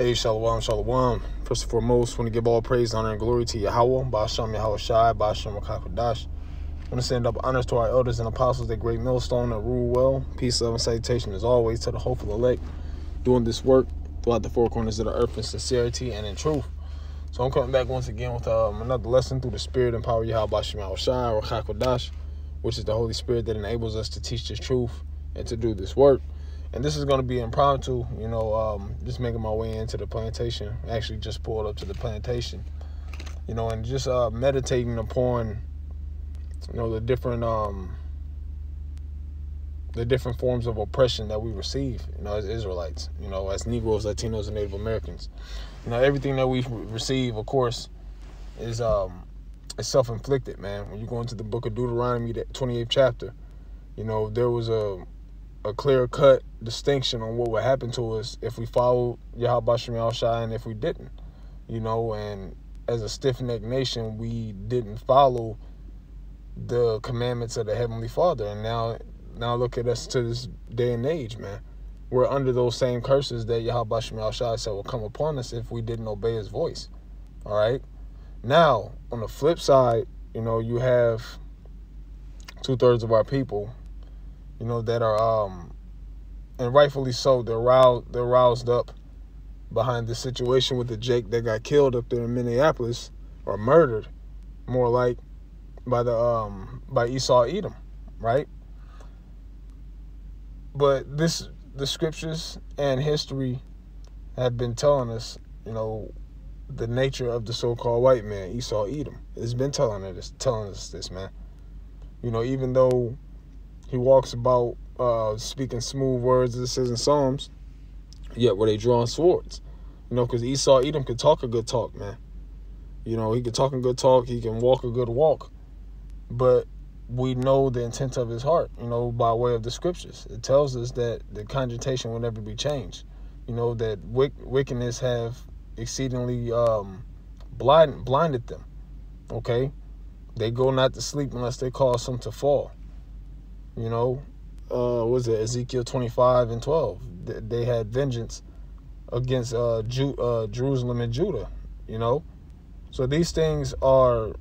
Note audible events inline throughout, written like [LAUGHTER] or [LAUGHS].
Hey, Shalom, Shalom. First and foremost, want to give all praise, honor, and glory to Yahweh, Ba'asham Yahweh Shai, Ba'asham Makakadash. want to send up honors to our elders and apostles, that great millstone that rule well. Peace, love, and salutation as always to the hopeful elect doing this work throughout the four corners of the earth in sincerity and in truth. So I'm coming back once again with um, another lesson through the spirit and power Yahweh Ba'asham Yahweh Shai, or Chakadash, which is the Holy Spirit that enables us to teach this truth and to do this work and this is going to be impromptu you know um, just making my way into the plantation actually just pulled up to the plantation you know and just uh, meditating upon you know the different um, the different forms of oppression that we receive you know as israelites you know as negroes latinos and native americans. You know everything that we receive of course is um is self-inflicted man. When you go into the book of deuteronomy the 28th chapter you know there was a a clear cut distinction on what would happen to us if we followed Yahweh Shem Shai and if we didn't. You know, and as a stiff necked nation, we didn't follow the commandments of the Heavenly Father. And now now look at us to this day and age, man. We're under those same curses that Yahweh Shem Shai said will come upon us if we didn't obey his voice. All right. Now, on the flip side, you know, you have two thirds of our people you know, that are um and rightfully so, they're roused they're roused up behind the situation with the Jake that got killed up there in Minneapolis or murdered, more like by the um by Esau Edom, right? But this the scriptures and history have been telling us, you know, the nature of the so-called white man, Esau Edom. It's been telling us telling us this, man. You know, even though he walks about uh, speaking smooth words, it says in Psalms, yet were they drawing swords. You know, because Esau Edom could talk a good talk, man. You know, he could talk a good talk, he can walk a good walk. But we know the intent of his heart, you know, by way of the scriptures. It tells us that the conjutation will never be changed. You know, that wickedness have exceedingly um, blind, blinded them. Okay? They go not to sleep unless they cause some to fall. You know, uh, was it Ezekiel 25 and 12? They had vengeance against uh, Ju- uh, Jerusalem and Judah. You know, so these things are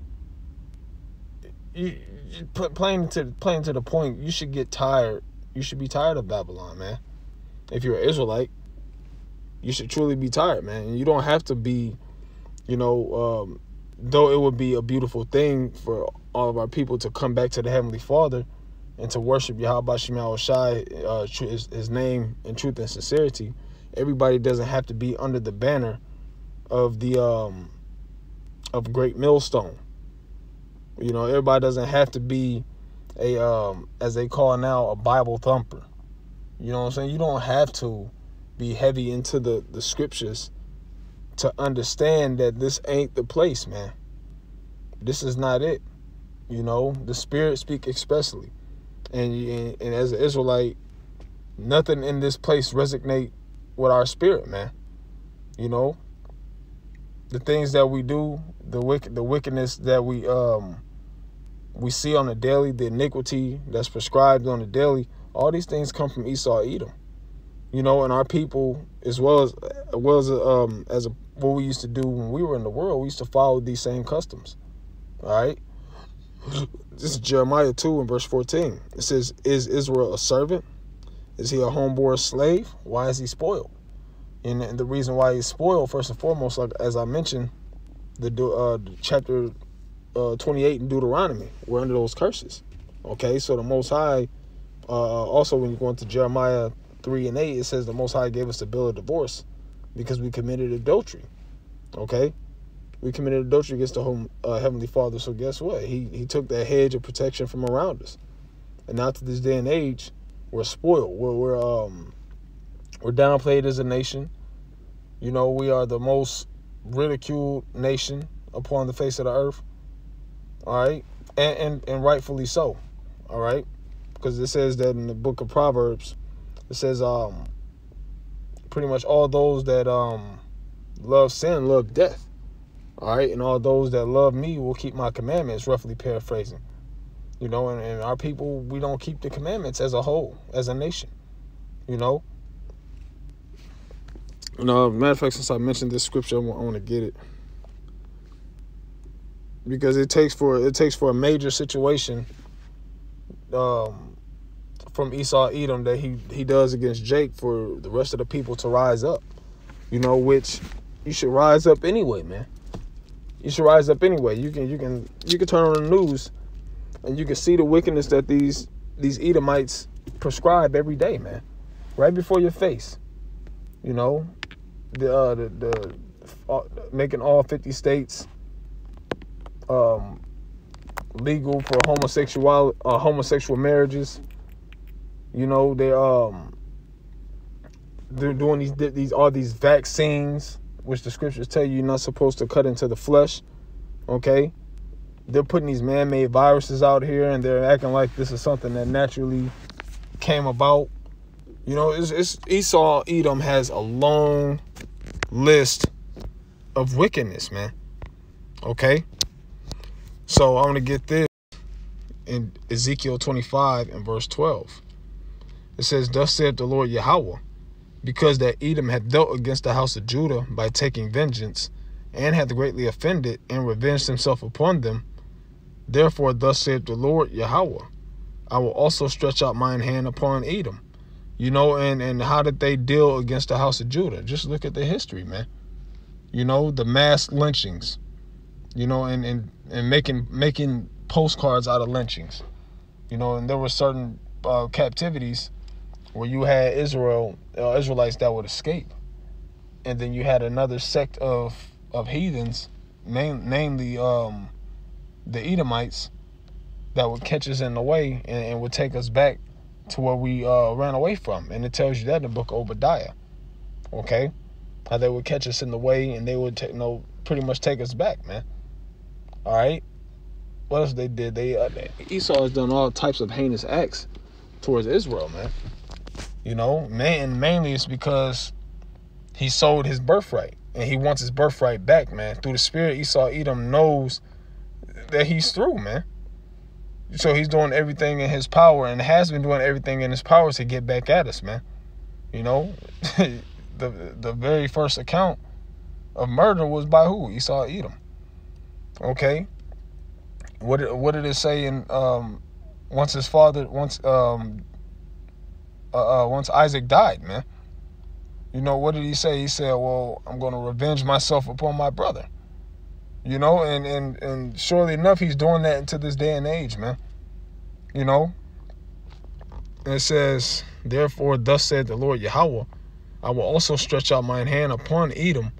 you, you playing to playing to the point. You should get tired. You should be tired of Babylon, man. If you're an Israelite, you should truly be tired, man. You don't have to be, you know, um, though it would be a beautiful thing for all of our people to come back to the Heavenly Father and to worship Yahweh Shemal Shai, uh, his, his name in truth and sincerity, everybody doesn't have to be under the banner of the um, of Great Millstone. You know, everybody doesn't have to be a um, as they call now a Bible thumper. You know what I'm saying? You don't have to be heavy into the the scriptures to understand that this ain't the place, man. This is not it. You know, the Spirit speak expressly and, and as an Israelite, nothing in this place resonate with our spirit, man. You know, the things that we do, the wicked, the wickedness that we um we see on the daily, the iniquity that's prescribed on the daily, all these things come from Esau Edom. You know, and our people, as well as as well as um as a, what we used to do when we were in the world, we used to follow these same customs. All right. This is Jeremiah 2 and verse 14. It says, Is Israel a servant? Is he a homeborn slave? Why is he spoiled? And, the reason why he's spoiled, first and foremost, like as I mentioned, the uh, chapter uh, 28 in Deuteronomy, we're under those curses. Okay, so the Most High, uh, also when you go into Jeremiah 3 and 8, it says the Most High gave us the bill of divorce because we committed adultery. Okay, we committed adultery against the home, uh, Heavenly Father. So guess what? He he took that hedge of protection from around us, and now to this day and age, we're spoiled. We're we're um we're downplayed as a nation. You know, we are the most ridiculed nation upon the face of the earth. All right, and and, and rightfully so. All right, because it says that in the book of Proverbs, it says um pretty much all those that um love sin love death. All right, and all those that love me will keep my commandments, roughly paraphrasing. You know, and, and our people, we don't keep the commandments as a whole, as a nation. You know? No, matter of fact, since I mentioned this scripture, I want to get it because it takes for it takes for a major situation um, from Esau Edom that he he does against Jake for the rest of the people to rise up. You know, which you should rise up anyway, man. You should rise up anyway. You can you can you can turn on the news and you can see the wickedness that these these Edomites prescribe every day, man. Right before your face. You know, the uh, the, the uh, making all 50 states um, legal for homosexual uh, homosexual marriages. You know, they um they're doing these these all these vaccines, which the scriptures tell you you're not supposed to cut into the flesh. Okay, they're putting these man-made viruses out here, and they're acting like this is something that naturally came about. You know, it's, it's Esau Edom has a long list of wickedness, man. Okay. So I'm going to get this in Ezekiel 25 and verse 12. It says, Thus saith the Lord Yahweh, because that Edom hath dealt against the house of Judah by taking vengeance, and hath greatly offended and revenged himself upon them. Therefore, thus saith the Lord Yahweh, I will also stretch out mine hand upon Edom. You know, and, and how did they deal against the house of Judah? Just look at the history, man. You know, the mass lynchings, you know, and, and, and making making postcards out of lynchings. You know, and there were certain uh, captivities where you had Israel uh, Israelites that would escape, and then you had another sect of of heathens, name, namely um, the Edomites, that would catch us in the way and, and would take us back to where we uh, ran away from, and it tells you that in the book of Obadiah. Okay, how they would catch us in the way and they would take, you know pretty much take us back, man. All right. What else they did? They uh, Esau has done all types of heinous acts towards Israel, man. You know, man, mainly it's because he sold his birthright and he wants his birthright back, man. Through the spirit, Esau Edom knows that he's through, man. So he's doing everything in his power and has been doing everything in his power to get back at us, man. You know, [LAUGHS] the the very first account of murder was by who? Esau Edom. Okay. What what did it say in um once his father once um uh, uh, once Isaac died, man? You know what did he say? He said, "Well, I'm going to revenge myself upon my brother." You know, and and and surely enough, he's doing that into this day and age, man. You know. And it says, "Therefore, thus said the Lord Yahweh, I will also stretch out mine hand upon Edom,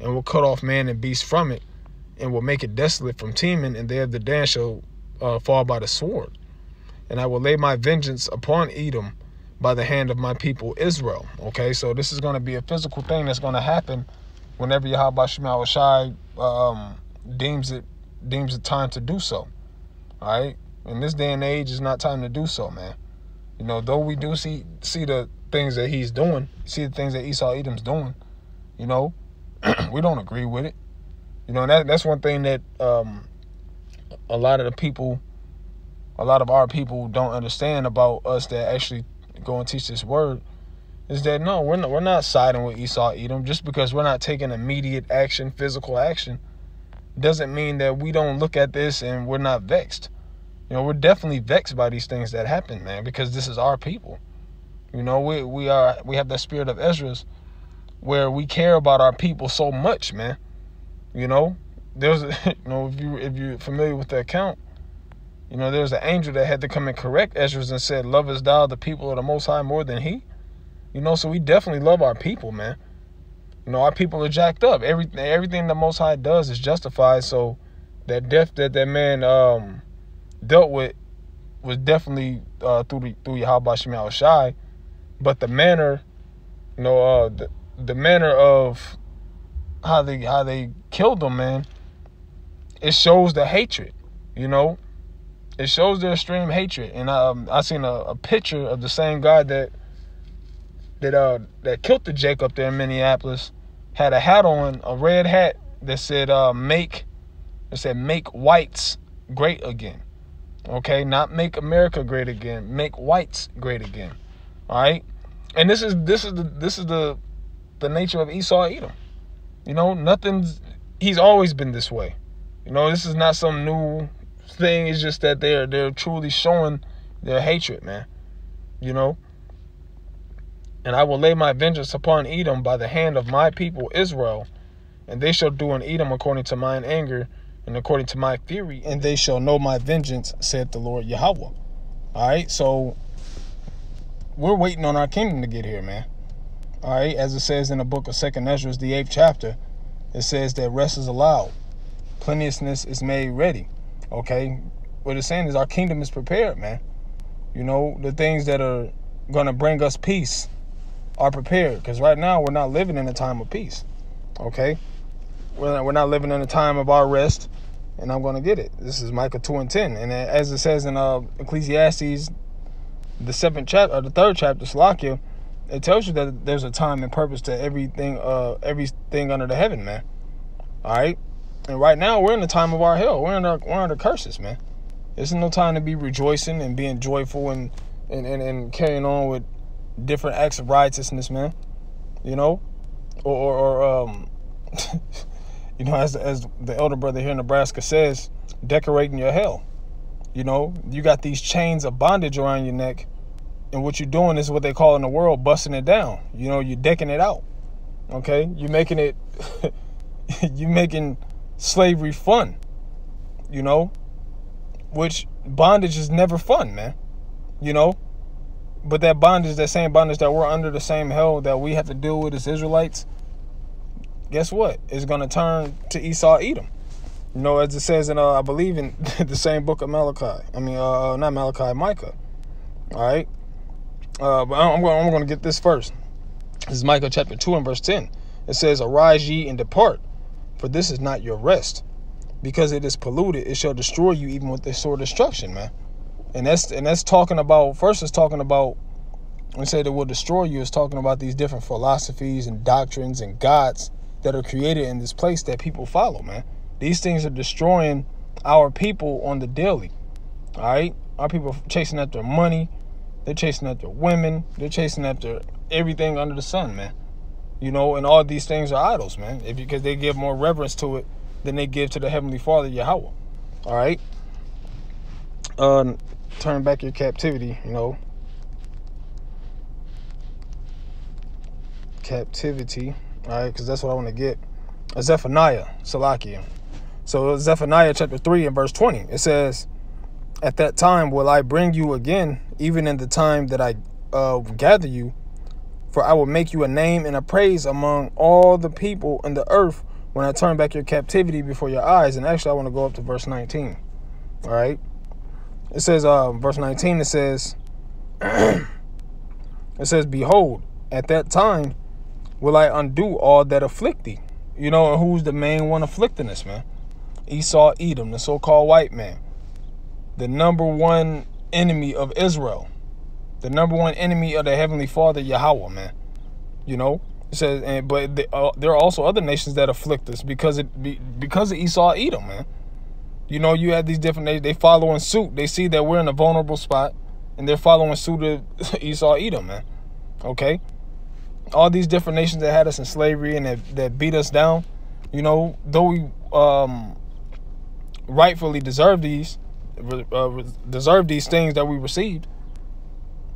and will cut off man and beast from it, and will make it desolate from Teman, and there Dedan shall uh, fall by the sword. And I will lay my vengeance upon Edom by the hand of my people Israel. Okay, so this is going to be a physical thing that's going to happen whenever Yahweh Shai um, deems it deems it time to do so. All right, in this day and age, it's not time to do so, man. You know, though we do see see the things that he's doing, see the things that Esau Edom's doing. You know, [CLEARS THROAT] we don't agree with it. You know, and that that's one thing that um, a lot of the people, a lot of our people don't understand about us that actually go and teach this word is that no, we're not, we're not siding with Esau Edom just because we're not taking immediate action, physical action, doesn't mean that we don't look at this and we're not vexed. You know, we're definitely vexed by these things that happen, man, because this is our people. You know, we we are we have that spirit of Ezra's where we care about our people so much, man. You know, there's [LAUGHS] you know if you if you're familiar with the account, you know there's an angel that had to come and correct Ezra and said, "Lovest thou the people of the Most High more than he?" You know, so we definitely love our people, man. You know, our people are jacked up. Everything everything the Most High does is justified. So that death that that man um, dealt with was definitely uh, through the, through Yahweh Shemal Shai, but the manner, you know, uh, the, the manner of how they how they killed them, man, it shows the hatred, you know. It shows their extreme hatred. And um, I seen a, a picture of the same guy that that uh that killed the Jake up there in Minneapolis had a hat on, a red hat that said uh make it said make whites great again. Okay, not make America great again, make whites great again. All right? And this is this is the this is the the nature of Esau Edom. You know, nothing's he's always been this way. You know, this is not some new thing. is just that they're they're truly showing their hatred, man. You know? And I will lay my vengeance upon Edom by the hand of my people Israel, and they shall do in Edom according to mine anger and according to my fury, and they shall know my vengeance, said the Lord Yahweh. All right, so we're waiting on our kingdom to get here, man. All right, as it says in the book of Second Ezra, the eighth chapter, it says that rest is allowed, plenteousness is made ready. Okay, what it's saying is our kingdom is prepared, man. You know, the things that are going to bring us peace are prepared because right now we're not living in a time of peace. Okay, we're we're not living in a time of our rest, and I'm going to get it. This is Micah two and ten, and as it says in uh, Ecclesiastes, the seventh chapter, or the third chapter, Salakia, it tells you that there's a time and purpose to everything, uh, everything under the heaven, man. All right, and right now we're in the time of our hell. We're under we're under curses, man. Is no time to be rejoicing and being joyful and and, and, and carrying on with different acts of righteousness, man. You know, or, or, or um, [LAUGHS] you know, as as the elder brother here in Nebraska says, decorating your hell. You know, you got these chains of bondage around your neck, and what you're doing is what they call in the world busting it down. You know, you're decking it out. Okay, you're making it, [LAUGHS] you're making slavery fun. You know, which bondage is never fun, man. You know? But that bondage, that same bondage that we're under the same hell that we have to deal with as Israelites, guess what? It's going to turn to Esau Edom. You know, as it says in, uh, I believe in [LAUGHS] the same book of Malachi. I mean, uh, not Malachi, Micah. All right? Uh, but I'm going, I'm going to get this first. This is Micah chapter 2 and verse 10. It says, Arise ye and depart, for this is not your rest because it is polluted, it shall destroy you even with the sword of destruction, man. And that's and that's talking about first it's talking about when say that will destroy you, it's talking about these different philosophies and doctrines and gods that are created in this place that people follow, man. These things are destroying our people on the daily. All right? Our people chasing after money, they're chasing after women, they're chasing after everything under the sun, man. You know, and all these things are idols, man. If because they give more reverence to it than they give to the Heavenly Father, Yahweh. All right? Uh, turn back your captivity, you know. Captivity, all right? Because that's what I want to get. Zephaniah, Salakia. So, Zephaniah chapter 3 and verse 20, it says, At that time will I bring you again, even in the time that I uh, gather you, for I will make you a name and a praise among all the people in the earth when I turn back your captivity before your eyes. And actually, I want to go up to verse 19. All right. It says, uh, verse 19, it says, [CLEARS THROAT] it says, Behold, at that time will I undo all that afflict thee. You know, who's the main one afflicting us, man? Esau, Edom, the so called white man. The number one enemy of Israel. The number one enemy of the Heavenly Father, Yahweh, man. You know? It says, and, but they, uh, there are also other nations that afflict us because it be, because of Esau, Edom, man. You know, you have these different nations. They follow in suit. They see that we're in a vulnerable spot, and they're following suit of [LAUGHS] Esau, Edom, man. Okay, all these different nations that had us in slavery and that, that beat us down. You know, though we um, rightfully deserve these, uh, deserve these things that we received,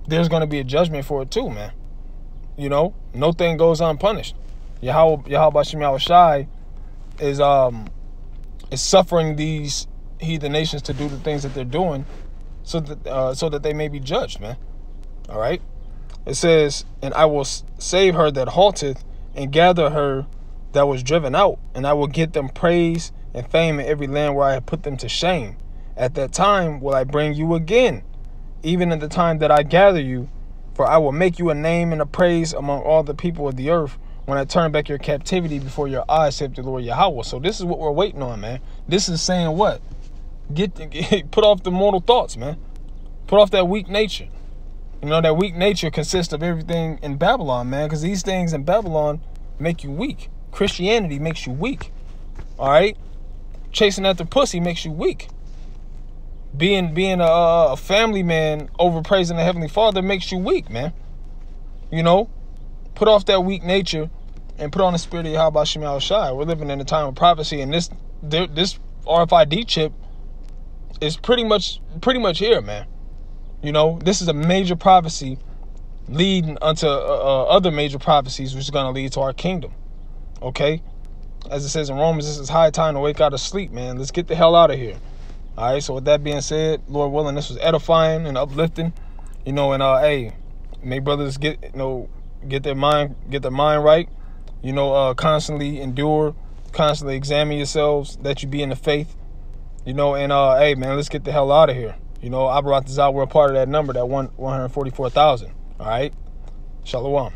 there's going to be a judgment for it too, man. You know, no thing goes unpunished. Yahweh Yahweh Shem Shai is um is suffering these heathen nations to do the things that they're doing so that uh, so that they may be judged, man. All right. It says, "And I will save her that halteth, and gather her that was driven out, and I will get them praise and fame in every land where I have put them to shame. At that time will I bring you again, even in the time that I gather you, for I will make you a name and a praise among all the people of the earth when I turn back your captivity before your eyes, said the Lord Yahweh. So this is what we're waiting on, man. This is saying what? Get, get [LAUGHS] put off the mortal thoughts, man. Put off that weak nature. You know, that weak nature consists of everything in Babylon, man, because these things in Babylon make you weak. Christianity makes you weak. All right? Chasing after pussy makes you weak being being a, a family man over praising the heavenly father makes you weak man you know put off that weak nature and put on the spirit of Yahweh Shemal Shai. We're living in a time of prophecy, and this this RFID chip is pretty much pretty much here, man. You know, this is a major prophecy leading unto uh, uh, other major prophecies, which is going to lead to our kingdom. Okay, as it says in Romans, this is high time to wake out of sleep, man. Let's get the hell out of here. All right. So with that being said, Lord willing, this was edifying and uplifting. You know, and uh, hey, may brothers get you know get their mind get their mind right. You know, uh, constantly endure, constantly examine yourselves that you be in the faith. You know, and uh, hey man, let's get the hell out of here. You know, I brought this out. We're a part of that number, that one one hundred forty four thousand. All right, shalom.